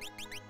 Música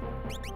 Música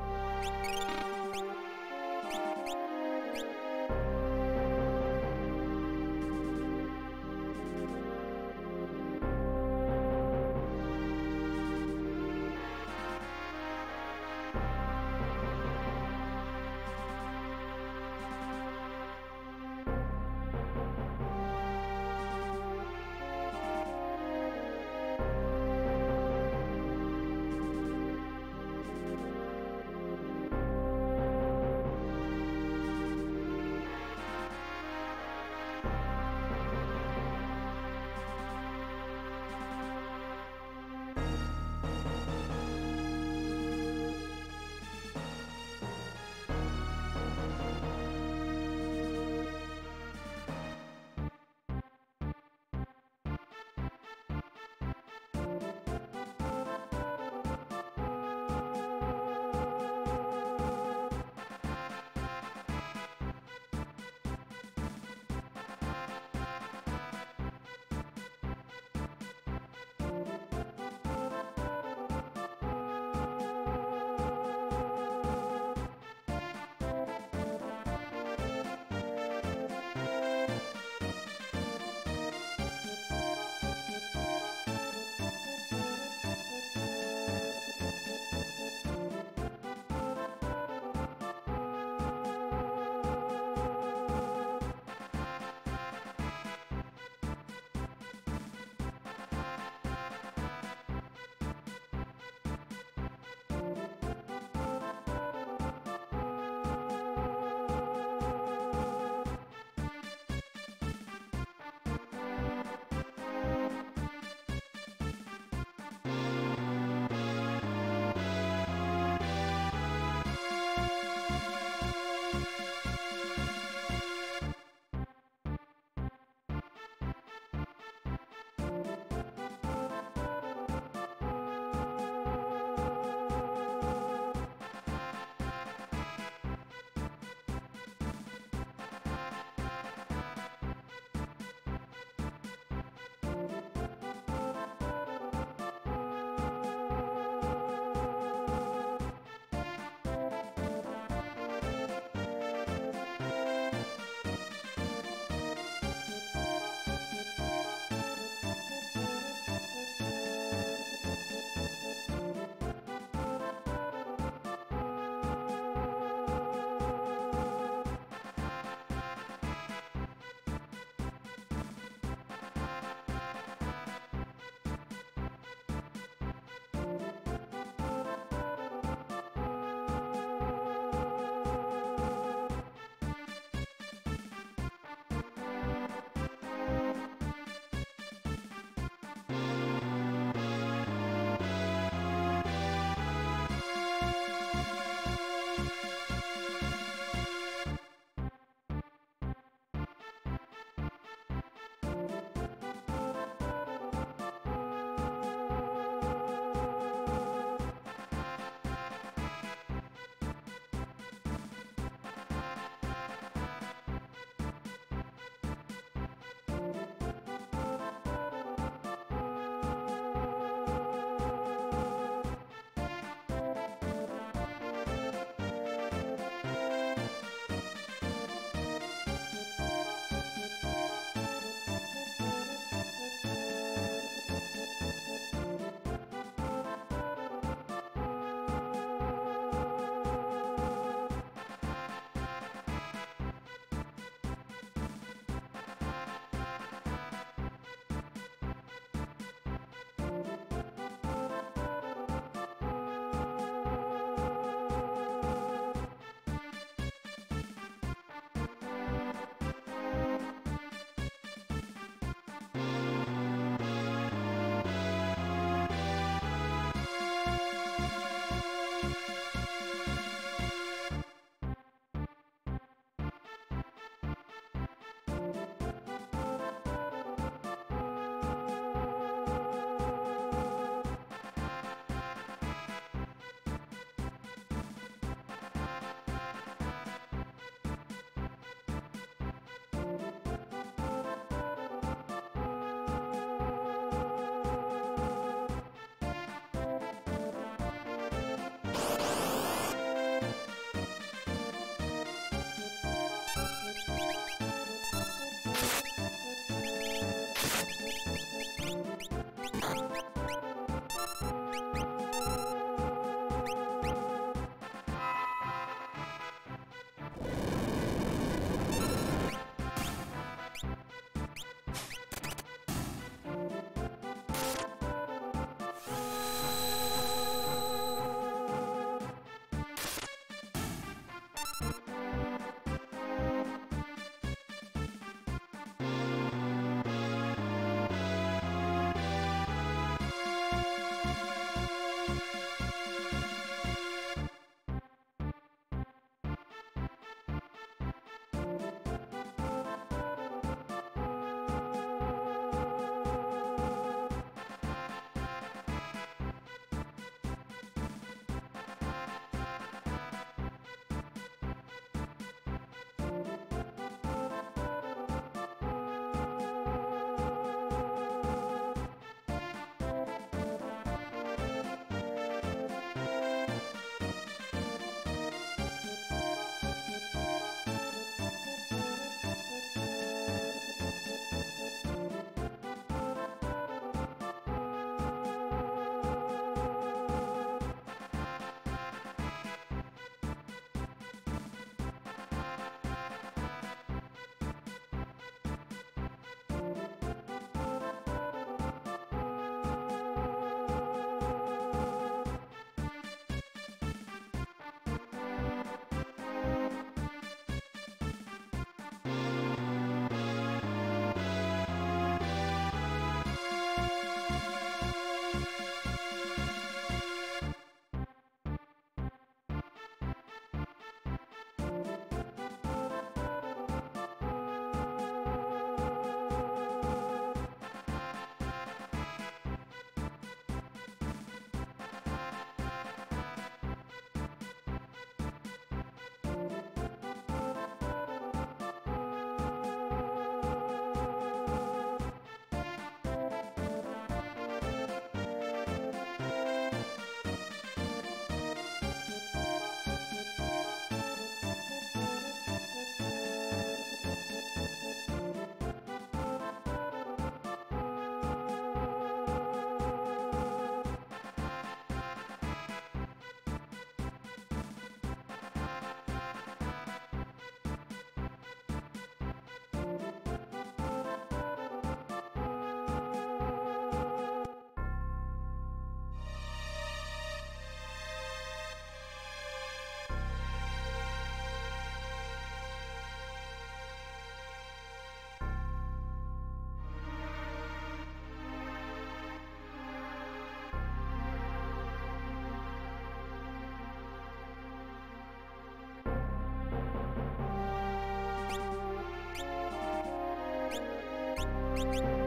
you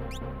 you